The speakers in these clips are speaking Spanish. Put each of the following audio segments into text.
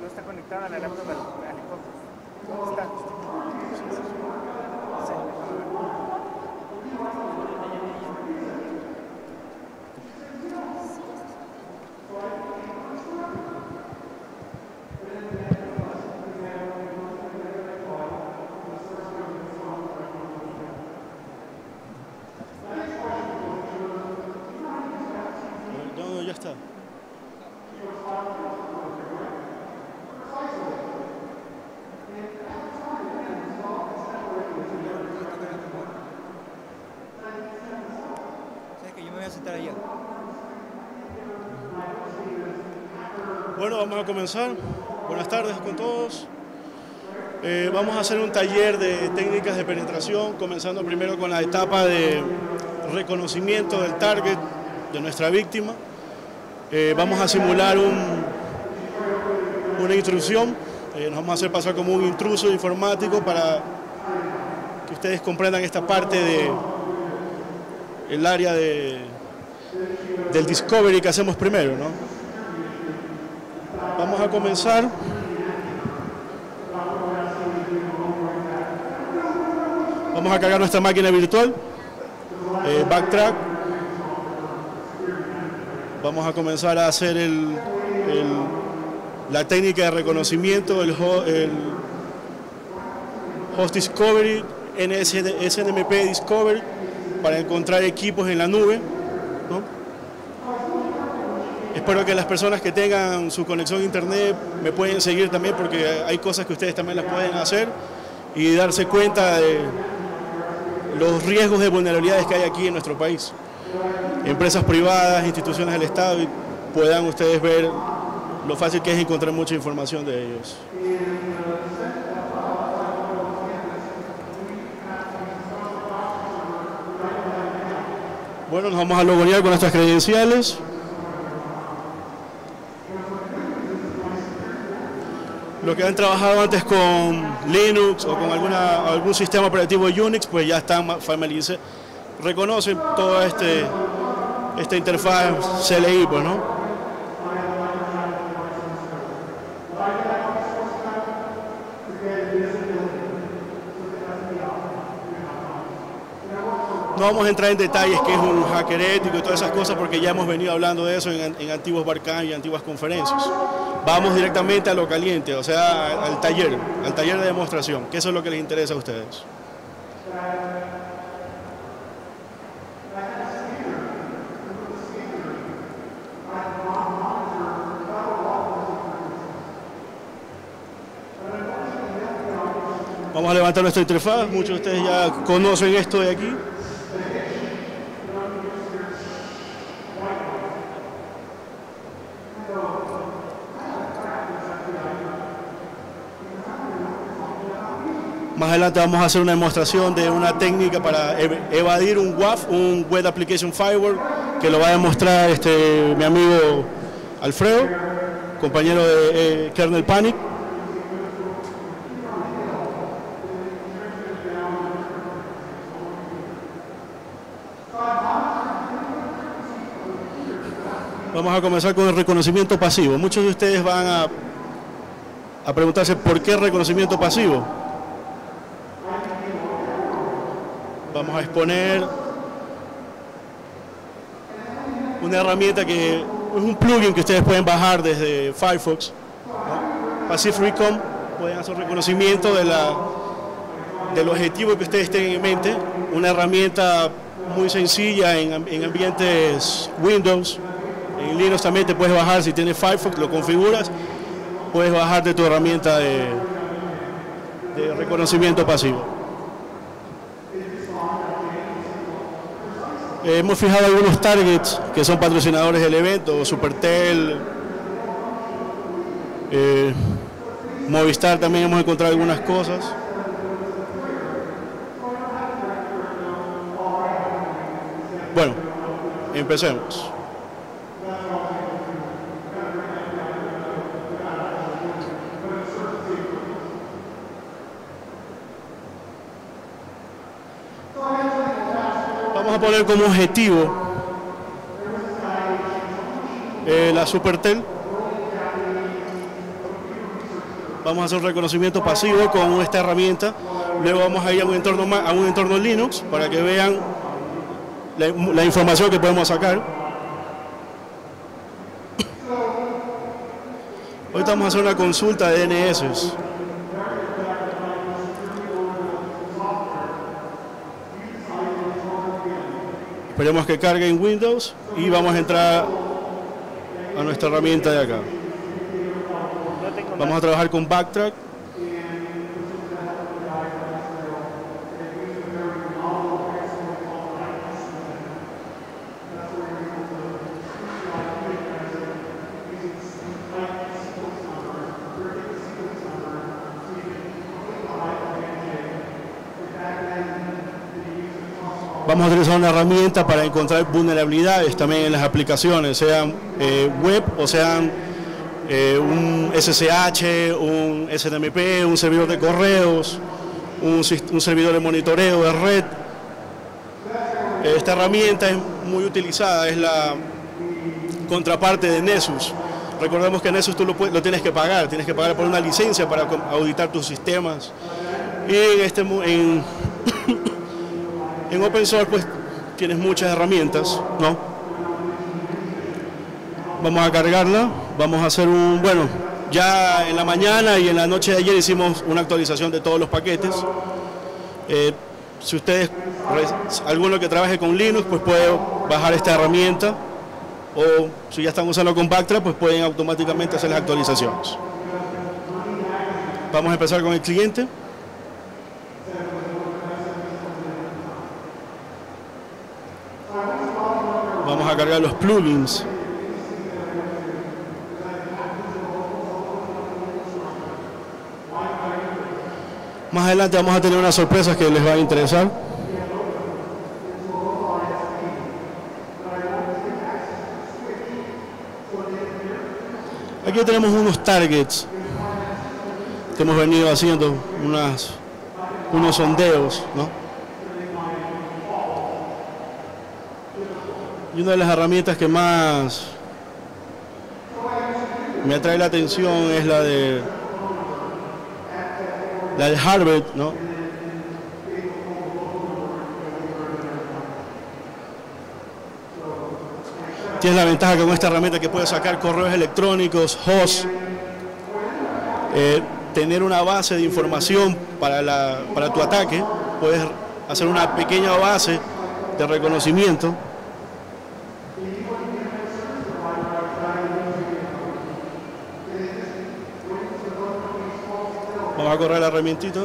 no está conectado a la laptop al, al helicóptero. ¿Dónde está? Sí, déjame ver. No, ya está. ¿Sabes que yo me voy a sentar allá? Bueno, vamos a comenzar. Buenas tardes con todos. Eh, vamos a hacer un taller de técnicas de penetración, comenzando primero con la etapa de reconocimiento del target de nuestra víctima. Eh, vamos a simular un- una intrusión. Eh, nos vamos a hacer pasar como un intruso informático para que ustedes comprendan esta parte de área de, del discovery que hacemos primero, ¿no? A comenzar. Vamos a cargar nuestra máquina virtual. eh, backtrack. Vamos a comenzar a hacer el, la técnica de reconocimiento, el, ho- el Host Discovery, NSD SNMP Discovery, para encontrar equipos en la nube. Espero que las personas que tengan su conexión a internet me pueden seguir también porque hay cosas que ustedes también las pueden hacer y darse cuenta de los riesgos de vulnerabilidades que hay aquí en nuestro país. Empresas privadas, instituciones del Estado y puedan ustedes ver lo fácil que es encontrar mucha información de ellos. Bueno, nos vamos a logonear con nuestras credenciales. Los que han trabajado antes con Linux o con algún sistema operativo Unix, pues ya están familiarizados, reconocen toda este, esta interfaz CLI, pues, ¿no? No vamos a entrar en detalles qué es un hacker ético y todas esas cosas porque ya hemos venido hablando de eso en, antiguos Barcamp y antiguas conferencias. Vamos directamente a lo caliente, o sea, al taller, al taller de demostración, que eso es lo que les interesa a ustedes. Vamos a levantar nuestra interfaz, muchos de ustedes ya conocen esto de aquí. Más adelante vamos a hacer una demostración de una técnica para ev- evadir un WAF, un Web Application Firewall, que lo va a demostrar este, mi amigo Alfredo, compañero de eh, Kernel Panic. Vamos a comenzar con el reconocimiento pasivo. Muchos de ustedes van a, a preguntarse por qué reconocimiento pasivo. Vamos a exponer una herramienta que es un plugin que ustedes pueden bajar desde Firefox. ¿no? Passive Recon, pueden hacer reconocimiento de la, del objetivo que ustedes tengan en mente. Una herramienta muy sencilla en, en ambientes Windows. En Linux también te puedes bajar, si tienes Firefox, lo configuras, puedes bajar de tu herramienta de, de reconocimiento pasivo. Hemos fijado algunos targets que son patrocinadores del evento, Supertel, eh, Movistar también hemos encontrado algunas cosas. Bueno, empecemos. Poner como objetivo eh, la Supertel. Vamos a hacer un reconocimiento pasivo con esta herramienta. Luego vamos a ir a un entorno, a un entorno Linux para que vean la, la información que podemos sacar. Ahorita vamos a hacer una consulta de DNS. Esperemos que cargue en Windows y vamos a entrar a nuestra herramienta de acá. Vamos a trabajar con Backtrack. Una herramienta para encontrar vulnerabilidades también en las aplicaciones, sean eh, web o sean eh, un SSH, un SNMP, un servidor de correos, un, servidor de monitoreo de red. Esta herramienta es muy utilizada, es la contraparte de Nessus. Recordemos que Nessus tú lo, lo tienes que pagar, tienes que pagar por una licencia para auditar tus sistemas. Y en, este, en Open Source pues tienes muchas herramientas, ¿no? Vamos a cargarla, vamos a hacer un, bueno, ya en la mañana y en la noche de ayer hicimos una actualización de todos los paquetes. Eh, si ustedes, re- alguno que trabaje con Linux, pues puede bajar esta herramienta o si ya están usando con pues pueden automáticamente hacer las actualizaciones. Vamos a empezar con el cliente. A cargar los plugins. Más adelante vamos a tener unas sorpresas que les va a interesar. Aquí tenemos unos targets que hemos venido haciendo, unas, unos sondeos, ¿no? Y una de las herramientas que más me atrae la atención es la de la de Harvard, ¿no? Tienes la ventaja con esta herramienta que puedes sacar correos electrónicos, hosts, eh, tener una base de información para, la, para tu ataque, puedes hacer una pequeña base de reconocimiento. Vamos a correr la herramientita.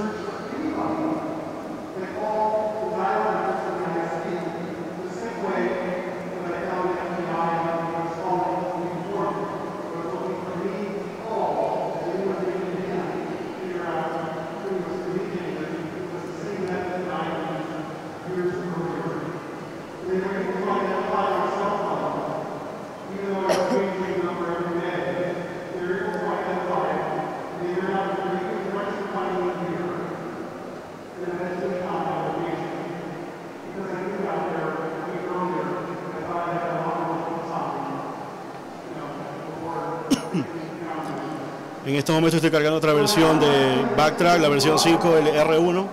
Estos momentos estoy cargando otra versión de Backtrack, la versión 5 del R1.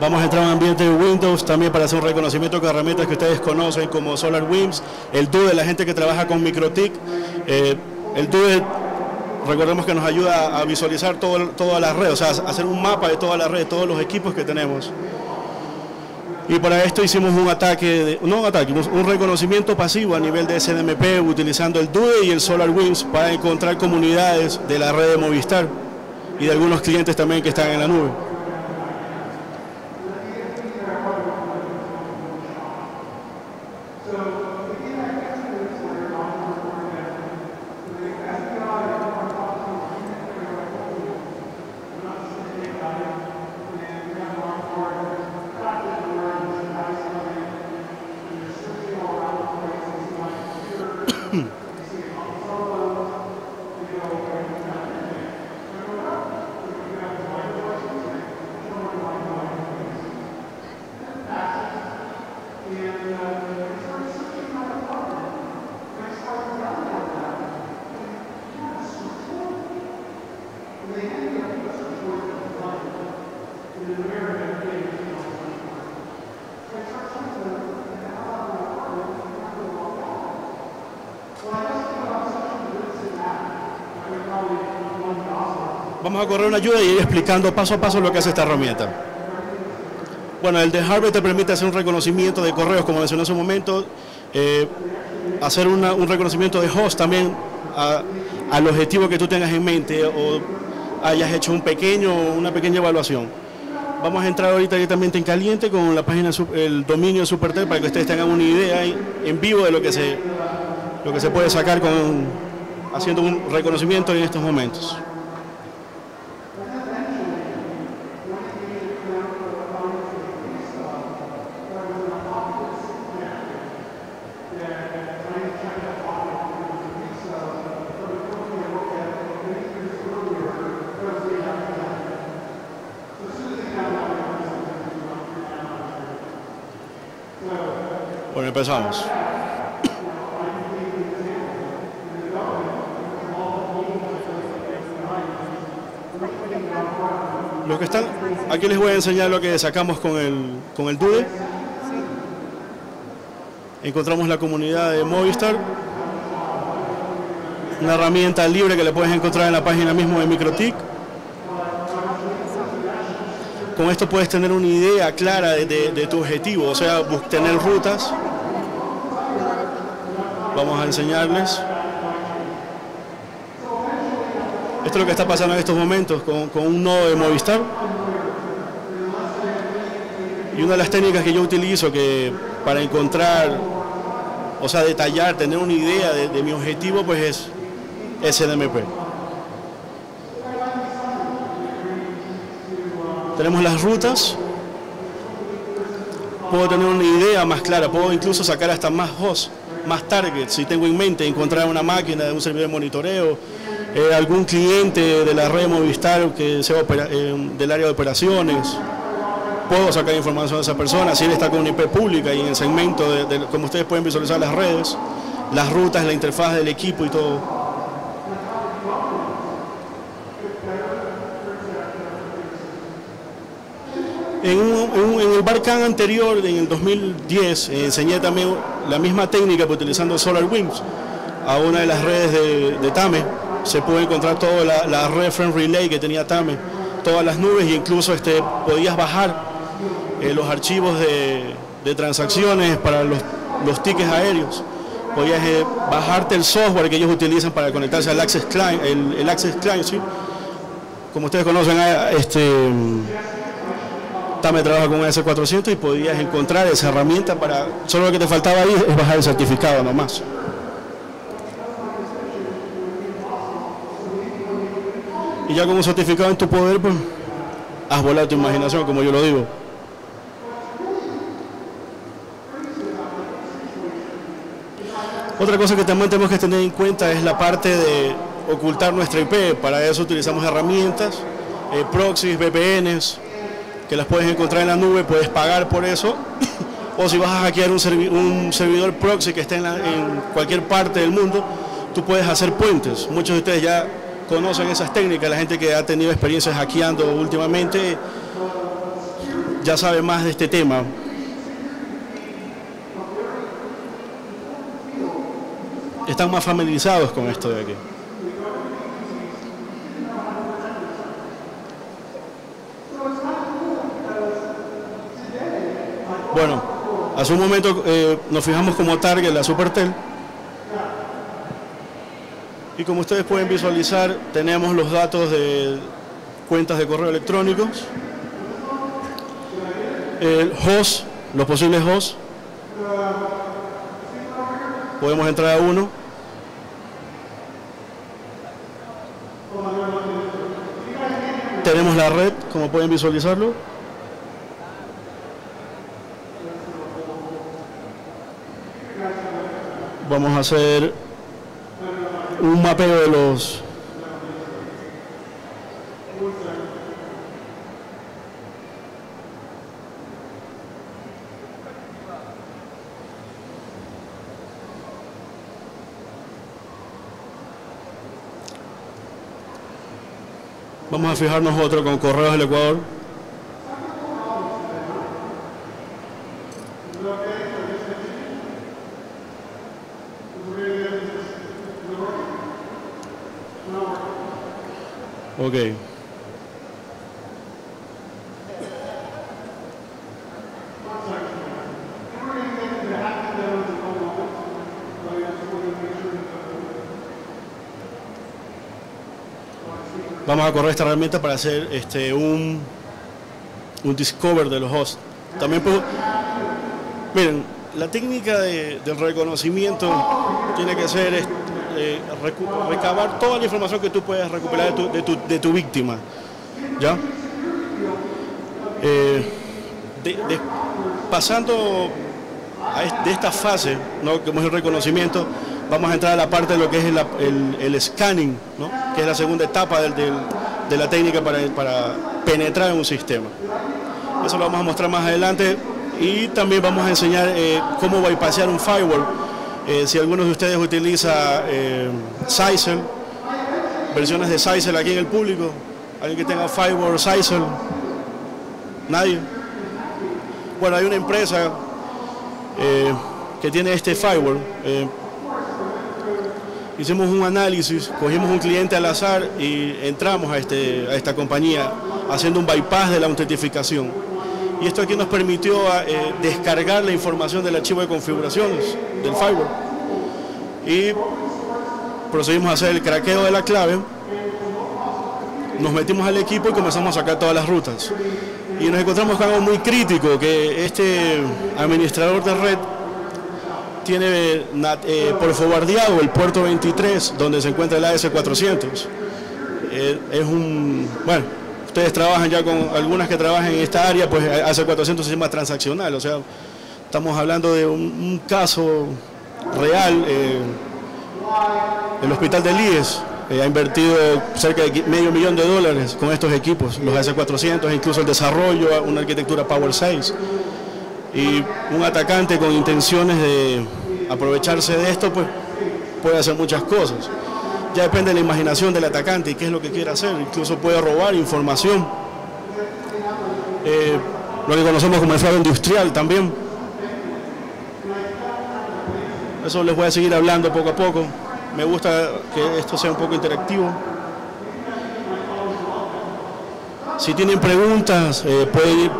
Vamos a entrar a un ambiente de Windows también para hacer un reconocimiento con herramientas que ustedes conocen como SolarWinds, el DUE, la gente que trabaja con MikroTik. Eh, el DUE, recordemos que nos ayuda a visualizar todo, toda la red, o sea, hacer un mapa de toda la red, todos los equipos que tenemos. Y para esto hicimos un ataque, no un ataque, un reconocimiento pasivo a nivel de SNMP utilizando el DUDE y el SolarWinds para encontrar comunidades de la red de Movistar y de algunos clientes también que están en la nube. Vamos a correr una ayuda y ir explicando paso a paso lo que hace esta herramienta. Bueno, el de Harvard te permite hacer un reconocimiento de correos, como mencioné hace un momento, eh, hacer un reconocimiento de host también al objetivo que tú tengas en mente o hayas hecho un pequeño, una pequeña evaluación. Vamos a entrar ahorita directamente en caliente con la página, el dominio de SuperTel para que ustedes tengan una idea en vivo de lo que se, lo que se puede sacar con, haciendo un reconocimiento en estos momentos. Bueno, empezamos. Los que están, aquí les voy a enseñar lo que sacamos con el, con el DUDE. Encontramos la comunidad de Movistar. Una herramienta libre que le puedes encontrar en la página mismo de Microtik. Con esto puedes tener una idea clara de, tu objetivo, o sea, tener rutas. Vamos a enseñarles. Esto es lo que está pasando en estos momentos con, con un nodo de Movistar. Y una de las técnicas que yo utilizo que para encontrar, o sea, detallar, tener una idea de, mi objetivo, pues es SNMP. Tenemos las rutas. Puedo tener una idea más clara, puedo incluso sacar hasta más hosts, más targets, si tengo en mente encontrar una máquina un servidor de monitoreo, eh, algún cliente de la red Movistar que sea eh, del área de operaciones. Puedo sacar información de esa persona, si él está con una IP pública y en el segmento, de, como ustedes pueden visualizar las redes, las rutas, la interfaz del equipo y todo. En, el Barcan anterior, en el 2010, eh, enseñé también la misma técnica pero utilizando SolarWinds a una de las redes de, TAME. Se puede encontrar toda la, reference relay que tenía TAME, todas las nubes e incluso este, podías bajar eh, los archivos de, transacciones para los, tickets aéreos. Podías eh, bajarte el software que ellos utilizan para conectarse al Access Client, el, Access Client, ¿sí? Como ustedes conocen, este TAME trabaja con S400 y podías encontrar esa herramienta para, solo lo que te faltaba ahí es bajar el certificado nomás. Y ya con un certificado en tu poder, pues, has volado tu imaginación, como yo lo digo. Otra cosa que también tenemos que tener en cuenta es la parte de ocultar nuestra IP. Para eso utilizamos herramientas, eh, proxies, VPNs, que las puedes encontrar en la nube, puedes pagar por eso. o si vas a hackear un, servidor proxy que esté en, en, cualquier parte del mundo, tú puedes hacer puentes. Muchos de ustedes ya conocen esas técnicas, la gente que ha tenido experiencias hackeando últimamente ya sabe más de este tema. Están más familiarizados con esto de aquí. Bueno, hace un momento eh, nos fijamos como target la Supertel. Y como ustedes pueden visualizar, tenemos los datos de cuentas de correo electrónicos, el host, los posibles hosts. Podemos entrar a uno. Tenemos la red, como pueden visualizarlo. Vamos a hacer un mapeo de los Vamos a fijarnos otro con Correos del Ecuador. Vamos a correr esta herramienta para hacer este, un, un discover de los hosts. También puedo, miren, la técnica de- del reconocimiento tiene que ser este, eh, recabar toda la información que tú puedas recuperar de tu, de tu, de tu víctima. ¿Ya? Eh, pasando a de esta fase, ¿no? como es el reconocimiento, vamos a entrar a la parte de lo que es el, scanning, ¿no? que es la segunda etapa del- de la técnica para, para penetrar en un sistema. Eso lo vamos a mostrar más adelante y también vamos a enseñar eh, cómo bypassear un firewall. Eh, si alguno de ustedes utiliza eh, versiones de Sisal aquí en el público, alguien que tenga firewall Sisal, nadie. Bueno, hay una empresa eh, que tiene este firewall. eh, hicimos un análisis, cogimos un cliente al azar y entramos a, este, a esta compañía haciendo un bypass de la autentificación. Y esto aquí nos permitió eh, descargar la información del archivo de configuraciones del firewall. Y procedimos a hacer el craqueo de la clave. Nos metimos al equipo y comenzamos a sacar todas las rutas. Y nos encontramos con algo muy crítico, que este administrador de red tiene eh, por forwardeado el puerto 23, donde se encuentra el AS400. Eh, es un, bueno, ustedes trabajan ya con algunas que trabajan en esta área, pues AS400 es un sistema transaccional, o sea, estamos hablando de un, caso real. eh, el hospital de IES eh, ha invertido cerca de medio millón de dólares con estos equipos, los AS400, incluso el desarrollo, una arquitectura Power 6 y un atacante con intenciones de aprovecharse de esto, pues puede hacer muchas cosas. Ya depende de la imaginación del atacante y qué es lo que quiere hacer. Incluso puede robar información. Eh, lo que conocemos como el fraude industrial también. Eso les voy a seguir hablando poco a poco. Me gusta que esto sea un poco interactivo. Si tienen preguntas, eh,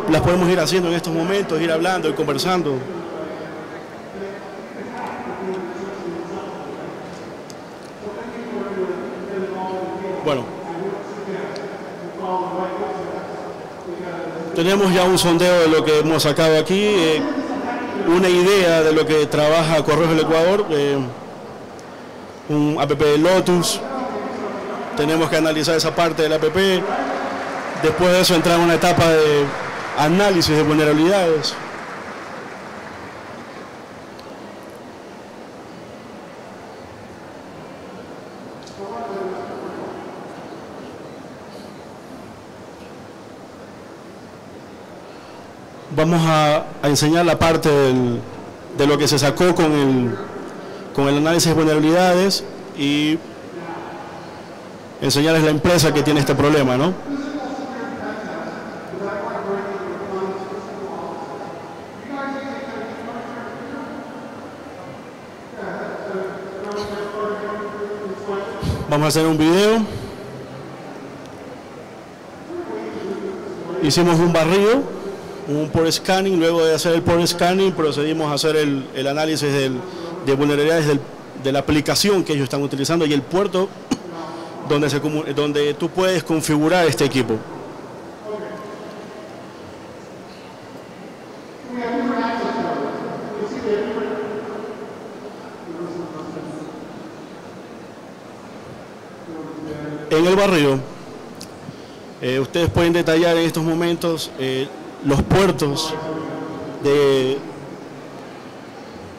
las podemos ir haciendo en estos momentos, ir hablando y conversando. Bueno. Tenemos ya un sondeo de lo que hemos sacado aquí, eh, una idea de lo que trabaja Correos del Ecuador, eh, un app de Lotus. Tenemos que analizar esa parte del app. Después de eso entrar en una etapa de análisis de vulnerabilidades. Vamos a, enseñar la parte del- de lo que se sacó con el, con el análisis de vulnerabilidades y enseñarles la empresa que tiene este problema, ¿no? Vamos a hacer un video. Hicimos un barrido un port scanning, luego de hacer el port scanning procedimos a hacer el, el análisis del, de vulnerabilidades del, de la aplicación que ellos están utilizando y el puerto donde, se, donde tú puedes configurar este equipo. En el barrio, eh, ustedes pueden detallar en estos momentos eh, los puertos de,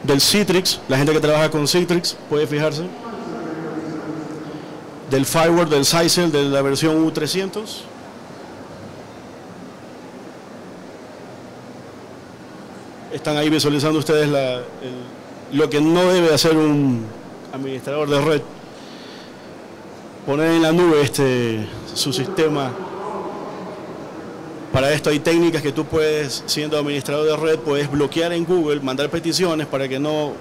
del Citrix, la gente que trabaja con Citrix puede fijarse, del firewall del Sisel de la versión U300. Están ahí visualizando ustedes la, el, lo que no debe hacer un administrador de red. Poner en la nube este, su sistema para esto hay técnicas que tú puedes, siendo administrador de red, puedes bloquear en Google, mandar peticiones para que no,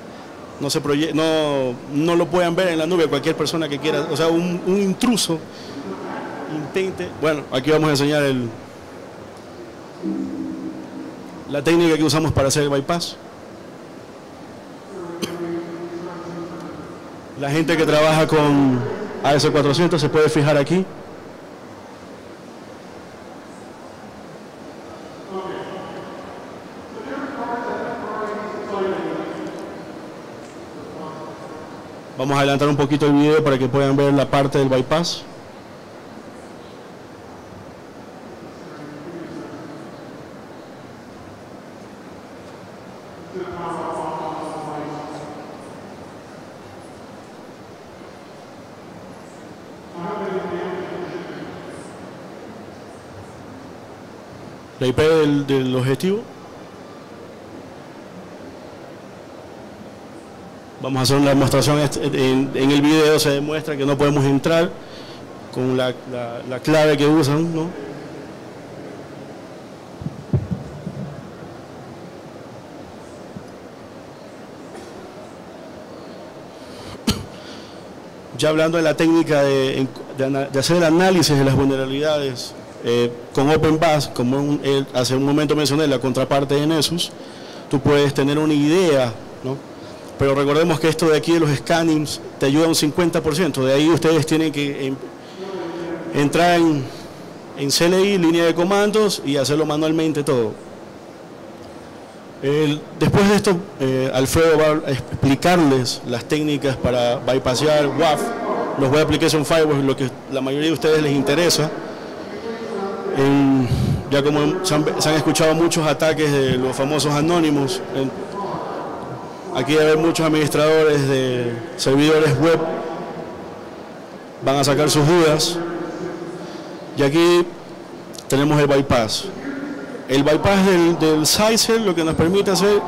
no, se no, no lo puedan ver en la nube cualquier persona que quiera, o sea, un, un intruso intente. Bueno, aquí vamos a enseñar el, la técnica que usamos para hacer el bypass. La gente que trabaja con AS400 se puede fijar aquí. Vamos a adelantar un poquito el video para que puedan ver la parte del bypass. La IP del, objetivo. Vamos a hacer una demostración. En, el video se demuestra que no podemos entrar con la, la clave que usan, ¿no? Ya hablando de la técnica de, de, hacer el análisis de las vulnerabilidades eh, con OpenBus, como hace un momento mencioné, la contraparte de Nessus, tú puedes tener una idea, ¿no? Pero recordemos que esto de aquí de los scannings te ayuda un 50%. De ahí ustedes tienen que entrar en, en CLI, línea de comandos, y hacerlo manualmente todo. después de esto, eh, Alfredo va a explicarles las técnicas para bypassear WAF, los Web Application Firewalls, lo que la mayoría de ustedes les interesa. Ya como se han, se han, escuchado muchos ataques de los famosos anónimos, Aquí a haber muchos administradores de servidores web. Van a sacar sus dudas. Y aquí tenemos el bypass. El bypass del, del lo que nos permite hacer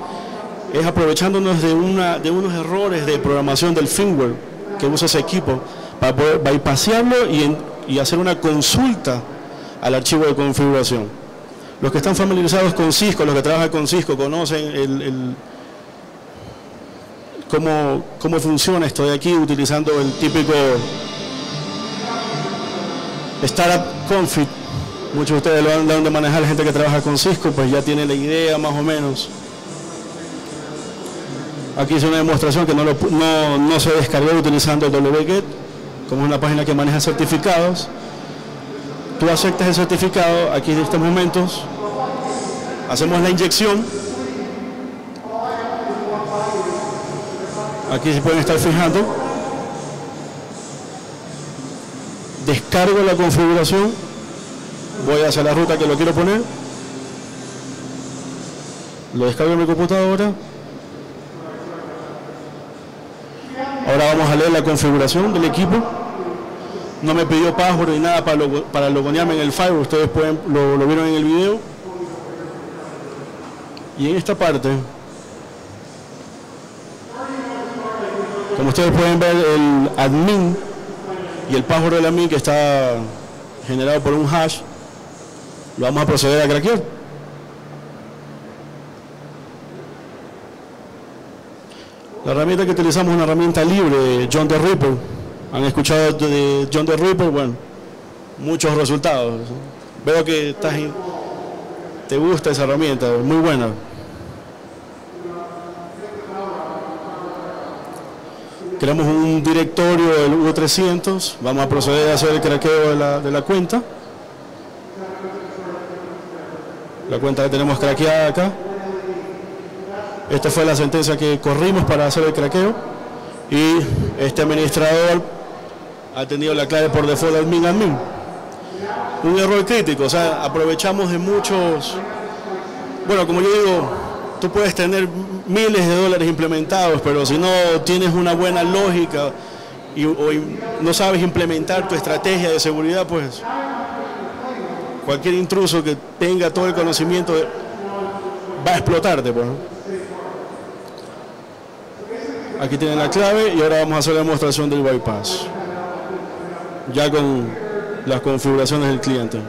es aprovechándonos de, una, de unos errores de programación del firmware que usa ese equipo para poder bypassarlo y, y hacer una consulta al archivo de configuración. Los que están familiarizados con Cisco, los que trabajan con Cisco, conocen el cómo, cómo funciona. Estoy aquí utilizando el típico Startup Config. Muchos de ustedes lo han dado de manejar la gente que trabaja con Cisco, pues ya tiene la idea más o menos. Aquí es una demostración que no, no, no se descargó utilizando el wget, como es una página que maneja certificados. Tú aceptas el certificado, aquí en estos momentos hacemos la inyección Aquí se pueden estar fijando. Descargo la configuración. Voy hacia la ruta que lo quiero poner. Lo descargo en mi computadora. Ahora vamos a leer la configuración del equipo. No me pidió password ni nada para, para logonearme en el firewall. Ustedes pueden, lo, lo vieron en el video. Y en esta parte Como ustedes pueden ver, el admin y el password del admin que está generado por un hash, lo vamos a proceder a craquear. La herramienta que utilizamos es una herramienta libre, John the Ripper. ¿Han escuchado de John the Ripper? Bueno, muchos resultados. Veo que estás te gusta esa herramienta, muy buena. Creamos un directorio del U300, vamos a proceder a hacer el craqueo de la, de la cuenta. La cuenta que tenemos craqueada acá. Esta fue la sentencia que corrimos para hacer el craqueo. Y este administrador ha tenido la clave por default admin admin. Un error crítico, o sea, aprovechamos de muchos... Bueno, como yo digo, tú puedes tener miles de dólares implementados, pero si no tienes una buena lógica y, no sabes implementar tu estrategia de seguridad, pues cualquier intruso que tenga todo el conocimiento va a explotarte. Pues. Aquí tienen la clave y ahora vamos a hacer la demostración del bypass. Ya con las configuraciones del cliente.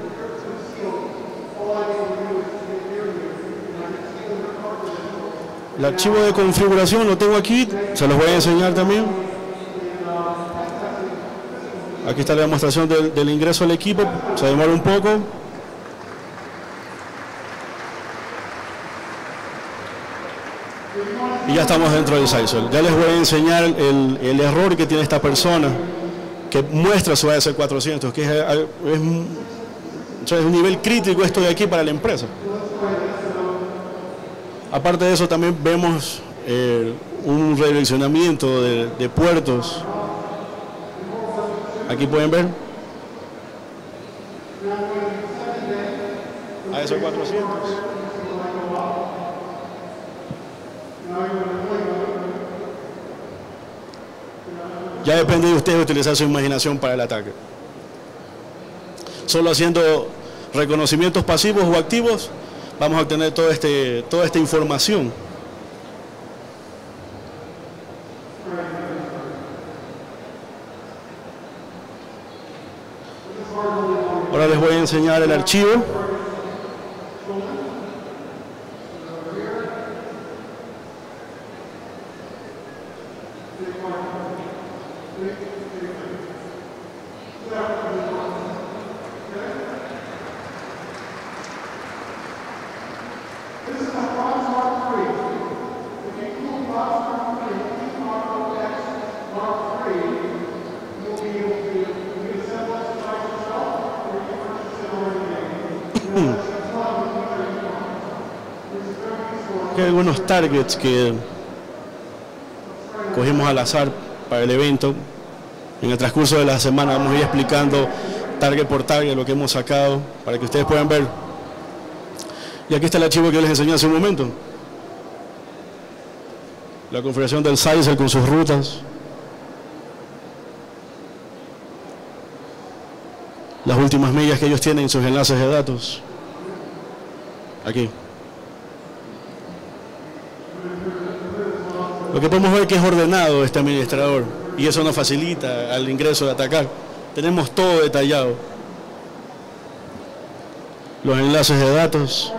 El archivo de configuración lo tengo aquí, se los voy a enseñar también. Aquí está la demostración del, ingreso al equipo, se demora un poco. Y ya estamos dentro del SISOL. Ya les voy a enseñar el error que tiene esta persona que muestra su AS 400, que es un nivel crítico esto de aquí para la empresa. Aparte de eso también vemos eh, un redireccionamiento de, de, puertos. Aquí pueden ver. A esos 400. Ya depende de ustedes utilizar su imaginación para el ataque. Solo haciendo reconocimientos pasivos o activos vamos a obtener este, toda esta información. Ahora les voy a enseñar el archivo. Algunos targets que cogimos al azar para el evento. En el transcurso de la semana vamos a ir explicando target por target lo que hemos sacado para que ustedes puedan ver. Y aquí está el archivo que les enseñé hace un momento. La configuración del Sizer con sus rutas. Las últimas millas que ellos tienen en sus enlaces de datos. Aquí. Lo que podemos ver que es ordenado este administrador y eso nos facilita al ingreso de atacar. Tenemos todo detallado. Los enlaces de datos.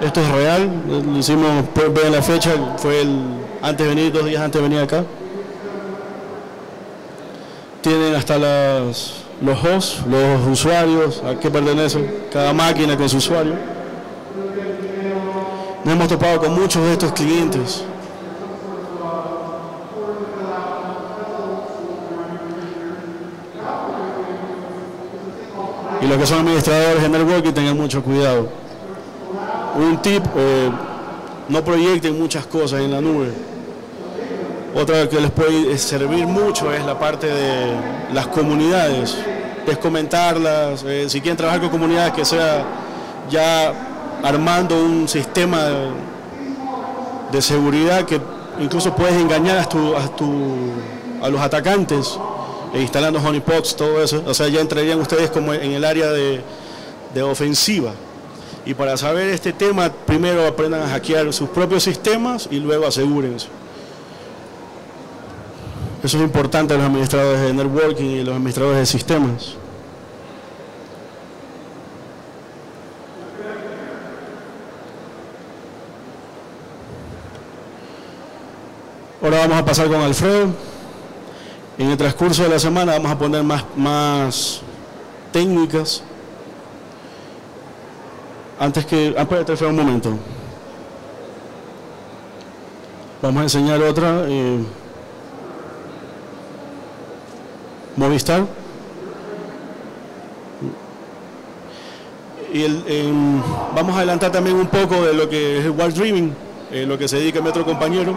Esto es real, lo hicimos, pueden la fecha, fue el antes de venir, dos días antes de venir acá. Tienen hasta las, los hosts, los usuarios, a qué pertenecen, cada máquina con su usuario. Nos hemos topado con muchos de estos clientes. Los que son administradores de networking tengan mucho cuidado. Un tip, eh, no proyecten muchas cosas en la nube. Otra que les puede servir mucho es la parte de las comunidades, es comentarlas, eh, si quieren trabajar con comunidades que sea ya armando un sistema de, seguridad que incluso puedes engañar a, los atacantes instalando honeypots, todo eso. O sea, ya entrarían ustedes como en el área de, ofensiva. Y para saber este tema, primero aprendan a hackear sus propios sistemas y luego asegúrense. Eso es importante los administradores de networking y los administradores de sistemas. Ahora vamos a pasar con Alfredo. En el transcurso de la semana vamos a poner más, más técnicas antes que... Ah, puede un momento. Vamos a enseñar otra. Eh, Movistar. Y em, vamos a adelantar también un poco de lo que es el Wild Dreaming, eh, lo que se dedica mi otro compañero.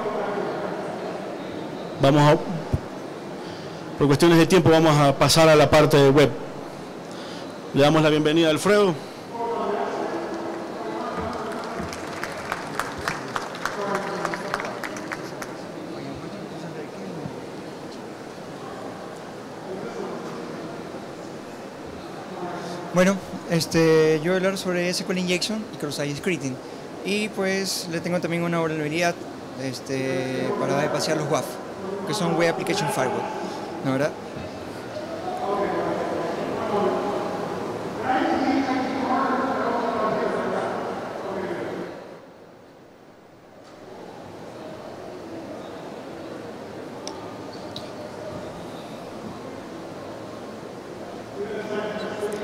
Vamos a, por cuestiones de tiempo, vamos a pasar a la parte de web. Le damos la bienvenida a Alfredo. Bueno, este, yo voy a hablar sobre SQL Injection y Cross-Site Scripting. Y pues le tengo también una vulnerabilidad este, para pasear los WAF, que son Web Application Firewall. ¿No verdad?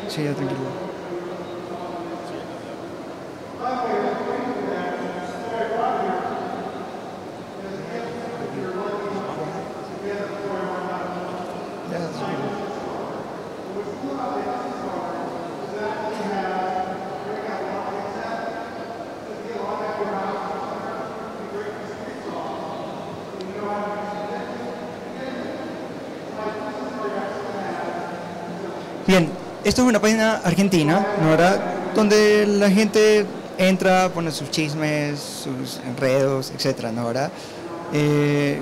Sí, ya tranquilo. Bien, esto es una página argentina, ¿no verdad? Donde la gente entra, pone sus chismes, sus enredos, etcétera, ¿no verdad? Eh,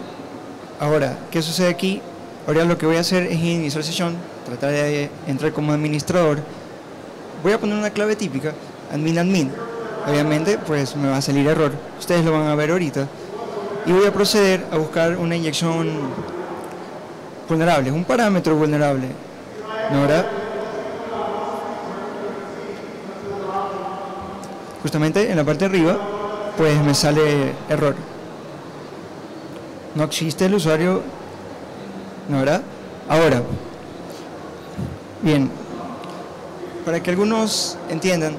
ahora, ¿qué sucede aquí? Ahora lo que voy a hacer es iniciar sesión, tratar de entrar como administrador. Voy a poner una clave típica, admin admin. Obviamente, pues me va a salir error. Ustedes lo van a ver ahorita. Y voy a proceder a buscar una inyección vulnerable, un parámetro vulnerable. ¿No verdad? Justamente en la parte de arriba, pues me sale error. No existe el usuario, ¿no verdad? Ahora, bien, para que algunos entiendan,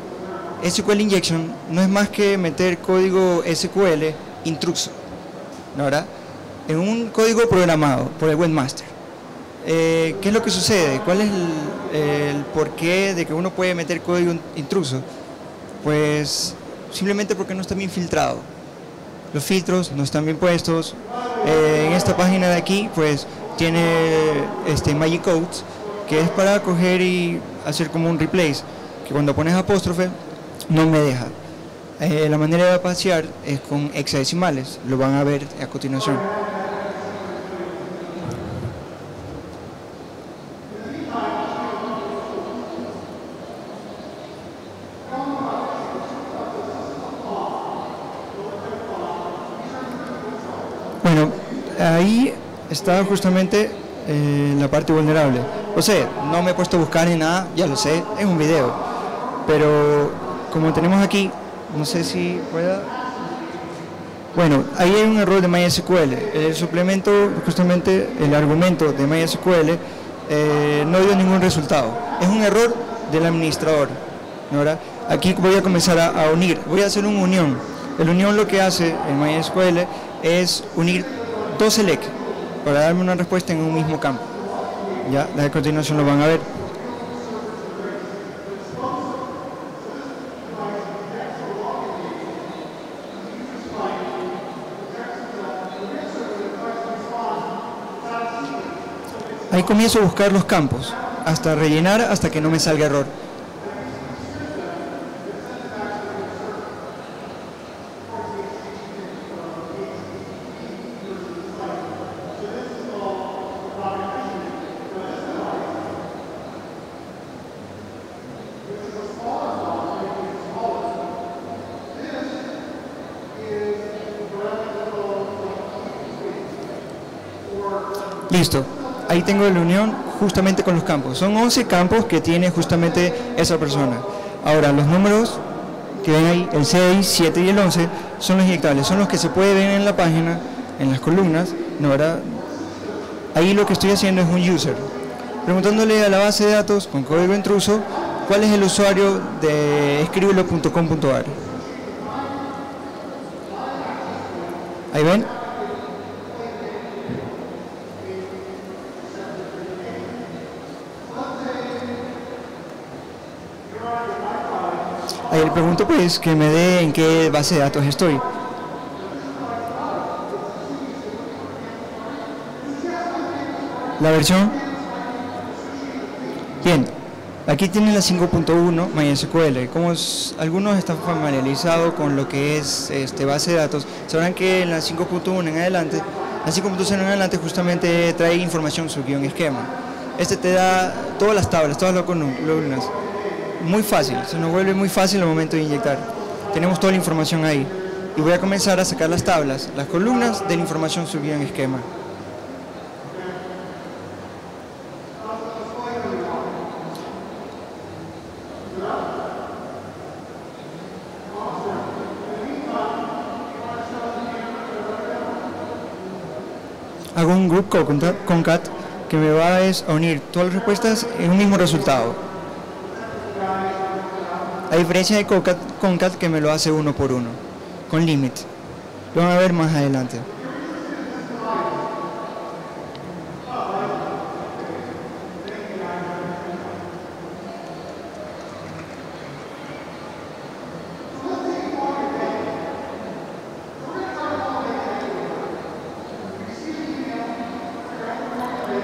SQL Injection no es más que meter código SQL intruso, ¿no verdad? En un código programado por el webmaster. Eh, ¿Qué es lo que sucede? ¿Cuál es el, el porqué de que uno puede meter código intruso? Pues simplemente porque no está bien filtrado. Los filtros no están bien puestos. Eh, en esta página de aquí, pues tiene este Magic Codes, que es para coger y hacer como un replace, que cuando pones apóstrofe no me deja. Eh, la manera de pasear es con hexadecimales, lo van a ver a continuación. ahí está justamente eh, la parte vulnerable. O sea, no me he puesto a buscar ni nada, ya lo sé, es un video. Pero como tenemos aquí, no sé si pueda... Bueno, ahí hay un error de MySQL. El suplemento, justamente el argumento de MySQL, eh, no dio ningún resultado. Es un error del administrador. Aquí voy a comenzar a, a unir, voy a hacer una unión. El unión lo que hace en MySQL es unir dos select para darme una respuesta en un mismo campo. Ya, a continuación lo van a ver. Ahí comienzo a buscar los campos, hasta rellenar, hasta que no me salga error. Listo. Ahí tengo la unión justamente con los campos. Son 11 campos que tiene justamente esa persona. Ahora, los números que ven ahí, el 6, 7 y el 11, son los inyectables. Son los que se pueden ver en la página, en las columnas. ¿no? Ahí lo que estoy haciendo es un user. Preguntándole a la base de datos con código intruso cuál es el usuario de escribelo.com.ar. Ahí ven. Ahí le pregunto pues que me dé en qué base de datos estoy. La versión. Bien, aquí tienen la 5.1 MySQL. Como algunos están familiarizados con lo que es este, base de datos, sabrán que en la 5.1 en adelante, la 5.0 en adelante justamente trae información sobre un esquema. Este te da todas las tablas, todas las columnas. Muy fácil, se nos vuelve muy fácil al momento de inyectar. Tenemos toda la información ahí. Y voy a comenzar a sacar las tablas, las columnas de la información subida en esquema. hago un group concat, que me va a unir todas las respuestas en un mismo resultado. A diferencia de concat, concat que me lo hace uno por uno, con limit. Lo van a ver más adelante.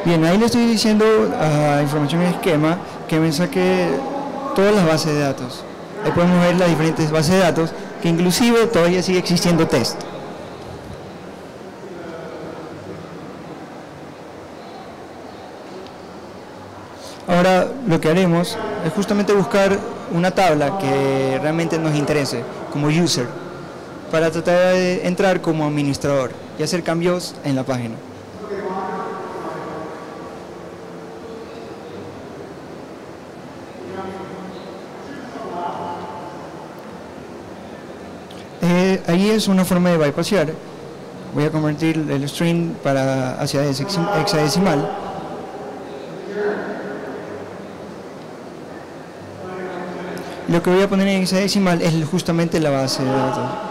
Bien, ahí le estoy diciendo a información en esquema que me saque todas las bases de datos. Ahí podemos ver las diferentes bases de datos, que inclusive todavía sigue existiendo test. Ahora lo que haremos es justamente buscar una tabla que realmente nos interese, como user, para tratar de entrar como administrador y hacer cambios en la página. Eh, ahí es una forma de bypassear. Voy a convertir el string para hacia hexa- hexadecimal. Lo que voy a poner en hexadecimal es justamente la base de datos.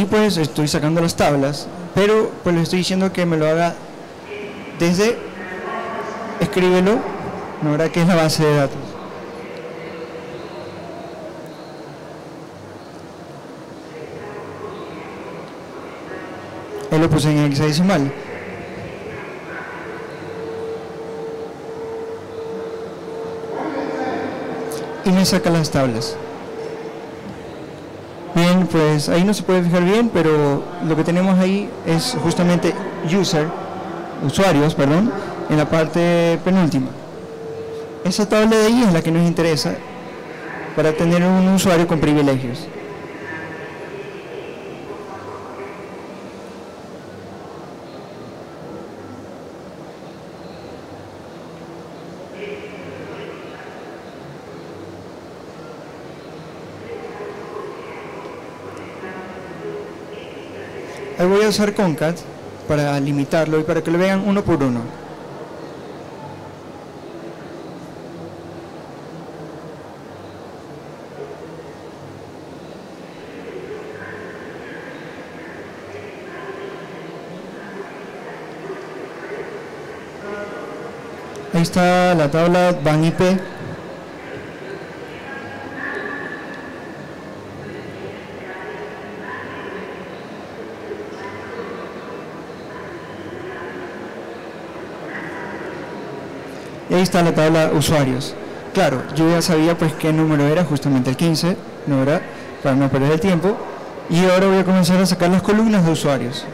Ahí pues estoy sacando las tablas, pero pues le estoy diciendo que me lo haga desde escríbelo, no verá que es la base de datos. Ahí lo puse en hexadecimal. Y me saca las tablas. Pues ahí no se puede fijar bien, pero lo que tenemos ahí es justamente user, usuarios, perdón, en la parte penúltima. Esa tabla de ahí es la que nos interesa para tener un usuario con privilegios. Voy a usar concat para limitarlo y para que lo vean uno por uno. Ahí está la tabla van IP. Y ahí está la tabla usuarios. Claro, yo ya sabía pues qué número era, justamente el 15, ¿no verdad? para no perder el tiempo. Y ahora voy a comenzar a sacar las columnas de usuarios.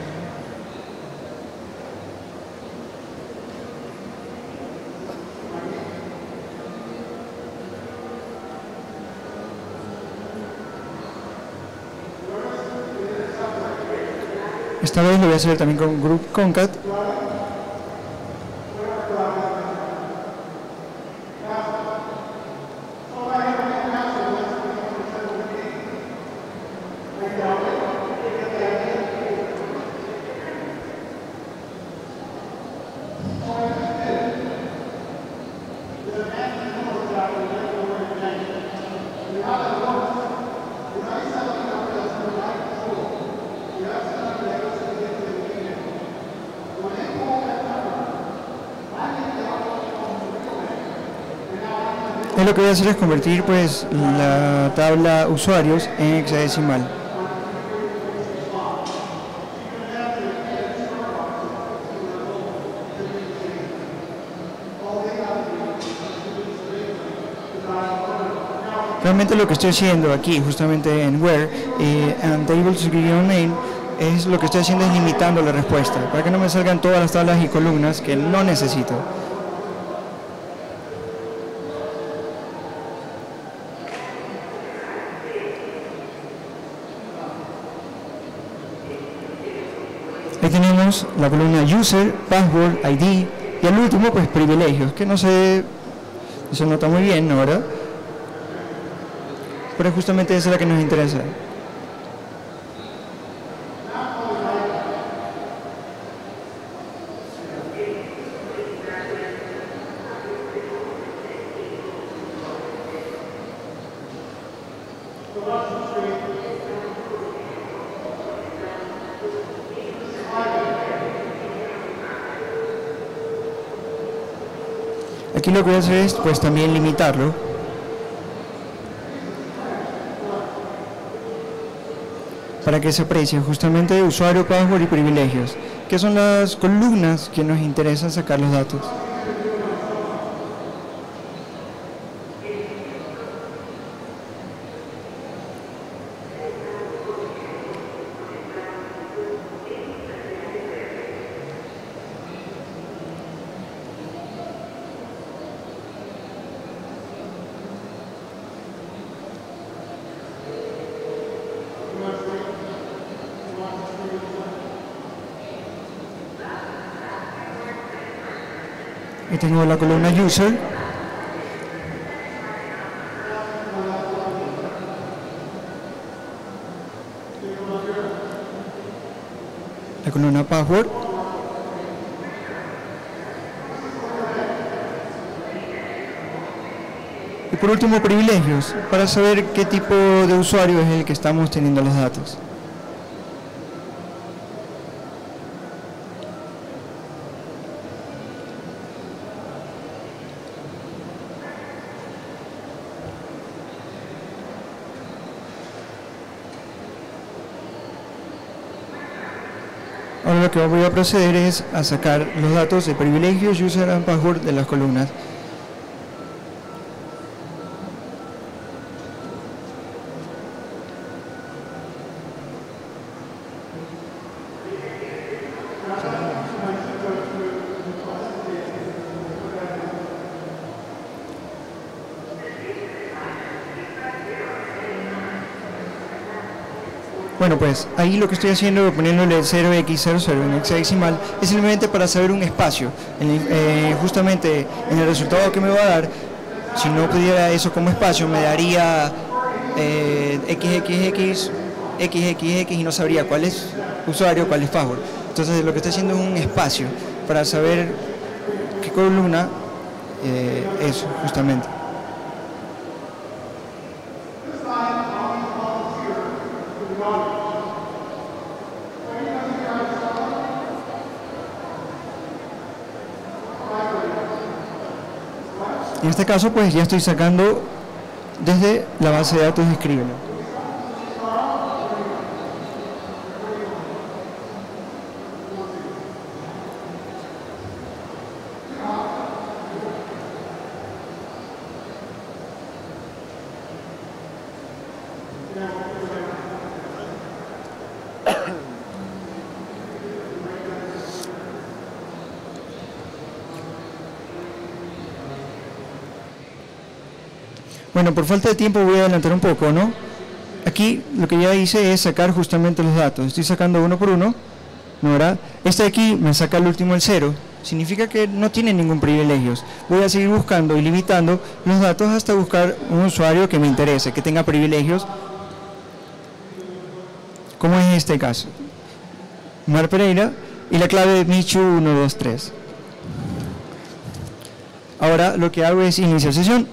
Esta vez lo voy a hacer también con Group Concat. Lo que voy a hacer es convertir pues la tabla usuarios en hexadecimal. Realmente lo que estoy haciendo aquí, justamente en where eh, and tables name, es lo que estoy haciendo es limitando la respuesta, para que no me salgan todas las tablas y columnas que no necesito. Ahí la columna user, password, ID y al último pues privilegios, que no se, se nota muy bien, ¿no verdad? Pero justamente esa es la que nos interesa. Aquí lo que voy a hacer es pues también limitarlo. Para que se aprecie justamente usuario, password y privilegios, que son las columnas que nos interesan sacar los datos. Aquí tengo la columna user. La columna password. Y por último, privilegios, para saber qué tipo de usuario es el que estamos teniendo los datos. Ahora lo que voy a proceder es a sacar los datos de privilegios, user and password de las columnas. Bueno, pues ahí lo que estoy haciendo, poniéndole 0x00 en hexadecimal, es simplemente para saber un espacio. Eh, justamente en el resultado que me va a dar, si no pudiera eso como espacio, me daría eh, xxx, xxx y no sabría cuál es usuario, cuál es password. Entonces lo que estoy haciendo es un espacio para saber qué columna eh, es justamente. En este caso, pues ya estoy sacando desde la base de datos de Scrivener. Bueno, por falta de tiempo voy a adelantar un poco, ¿no? Aquí lo que ya hice es sacar justamente los datos. Estoy sacando uno por uno, ¿no verdad? Este de aquí me saca el último el cero. Significa que no tiene ningún privilegio. Voy a seguir buscando y limitando los datos hasta buscar un usuario que me interese, que tenga privilegios, como es este caso. Mar Pereira y la clave de Michu123. Ahora lo que hago es iniciar sesión.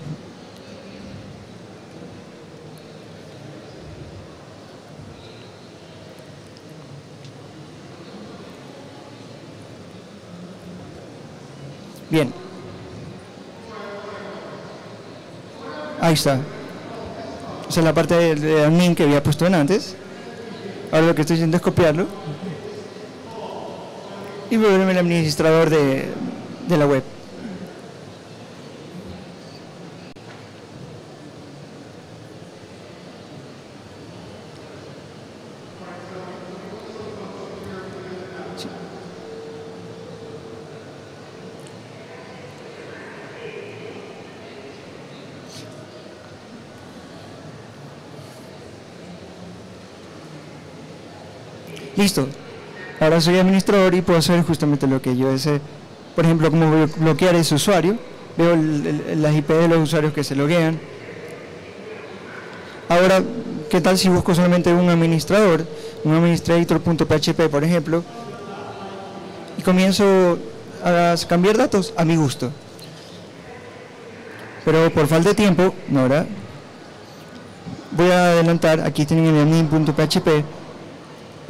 Bien. Ahí está. Esa es la parte de, de admin que había puesto en antes. Ahora lo que estoy haciendo es copiarlo y volverme el administrador de, de la web. Listo. Ahora soy administrador y puedo hacer justamente lo que yo desee. Por ejemplo, como bloquear ese usuario, veo las IP de los usuarios que se loguean. Ahora, ¿qué tal si busco solamente un administrador, un administrator.php, por ejemplo, y comienzo a cambiar datos a mi gusto? Pero por falta de tiempo, no, voy a adelantar, aquí tienen el admin.php,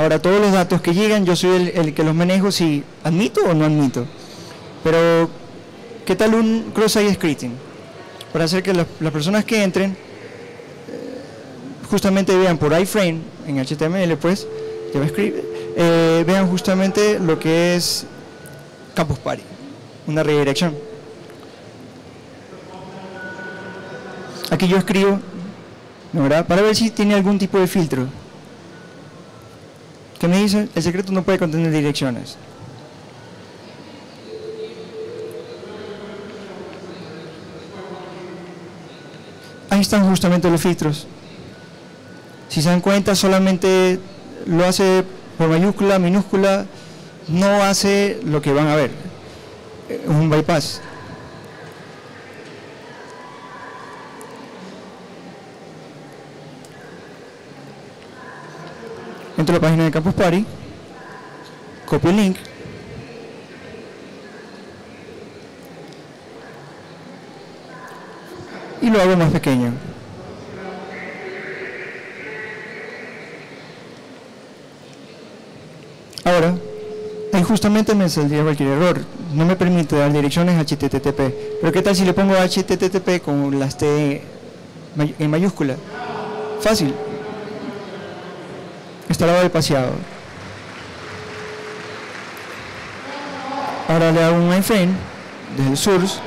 Ahora, todos los datos que llegan, yo soy el, que los manejo si admito o no admito. Pero, ¿qué tal un cross-site scripting? Para hacer que las, personas que entren eh, justamente vean por iframe, en HTML, pues, eh, vean justamente lo que es Campus Party, una redirección. Aquí yo escribo, ¿no, verdad? Para ver si tiene algún tipo de filtro. El secreto no puede contener direcciones. Ahí están justamente los filtros. Si se dan cuenta, solamente lo hace por mayúscula, minúscula, no hace lo que van a ver. Es un bypass. Entro a la página de Campus Party, copio el link, y lo hago más pequeño. Ahora, ahí justamente me saldría cualquier error. No me permite dar direcciones HTTP. Pero ¿qué tal si le pongo HTTP con las T en mayúscula? Fácil. Estará bypassado. Ahora le hago un iframe desde el source.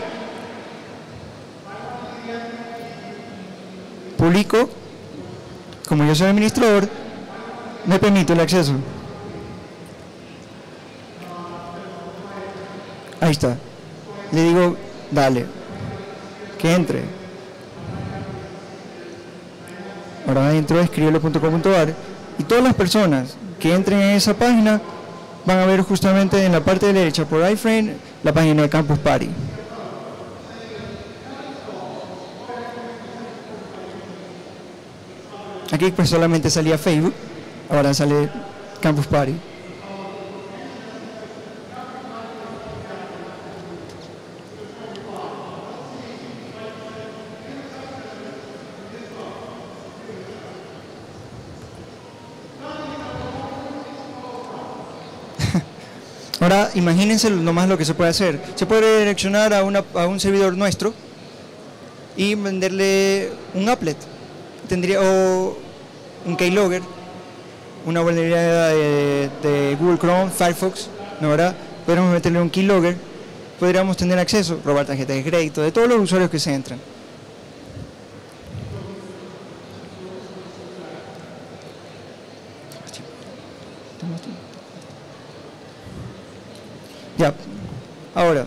Publico. Como yo soy administrador, me permito el acceso. Ahí está. Le digo, dale, que entre. Ahora adentro escríbelo.com.ar y todas las personas que entren en esa página van a ver justamente en la parte derecha por iframe la página de Campus Party. Aquí pues solamente salía Facebook, ahora sale Campus Party. Ahora imagínense nomás lo que se puede hacer. Se puede direccionar a, una- un servidor nuestro y venderle un applet. Tendría, o un keylogger, una vulnerabilidad de, de Google Chrome, Firefox, ¿no verdad? Podríamos meterle un keylogger, podríamos tener acceso, robar tarjetas de crédito, de todos los usuarios que se entran. Ya, ahora.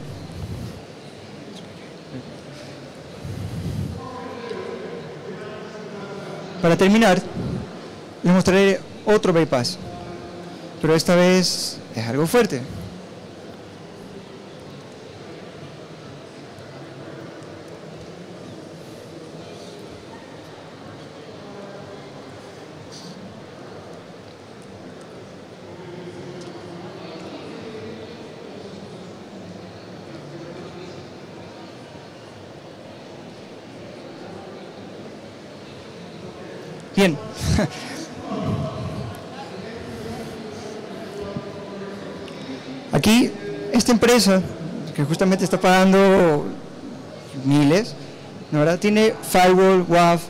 Para terminar, les mostraré otro bypass, pero esta vez es algo fuerte. Bien. Aquí, esta que justamente está pagando miles, ¿no verdad? Tiene firewall, WAF.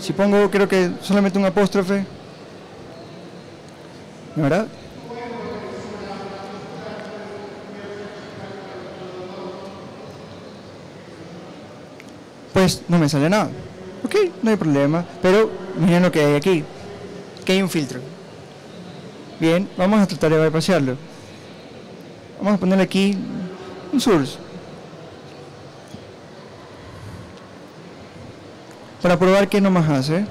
Si pongo, creo que solamente un apóstrofe, ¿no verdad? Pues no me sale nada. Ok, no hay problema. Pero miren lo que hay aquí. Que hay un filtro. Bien, vamos a tratar de bypassarlo. Vamos a ponerle aquí un source. Para probar qué nomás hace.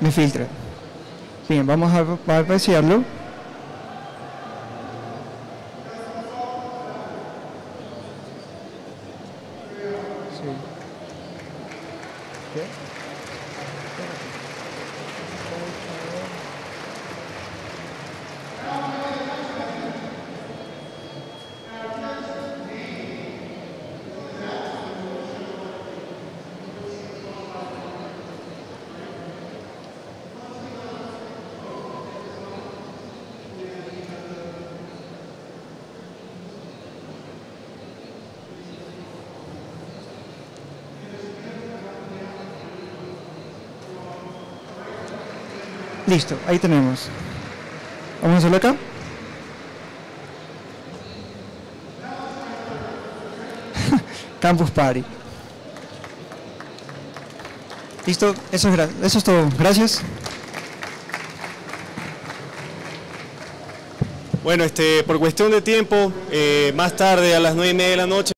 Me filtra. Bien, vamos a bypassarlo. Listo, ahí tenemos. Vamos a hacerlo acá. Campus Party. Listo, eso es, todo. Gracias. Bueno, este, por cuestión de tiempo, eh, más tarde a las nueve y media de la noche